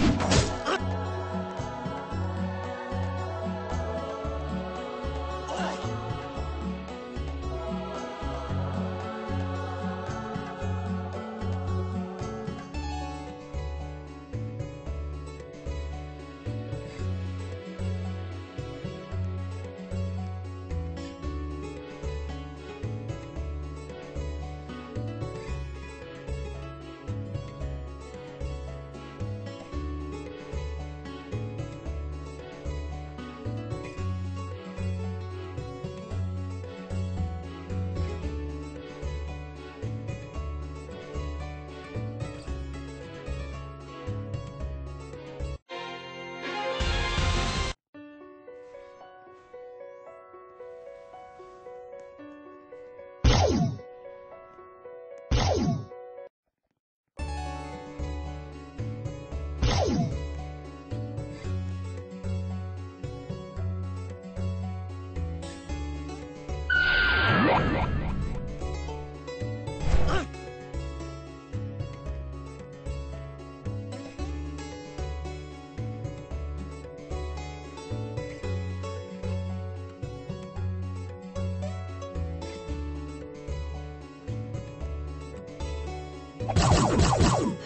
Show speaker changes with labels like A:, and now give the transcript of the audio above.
A: off. Ciao.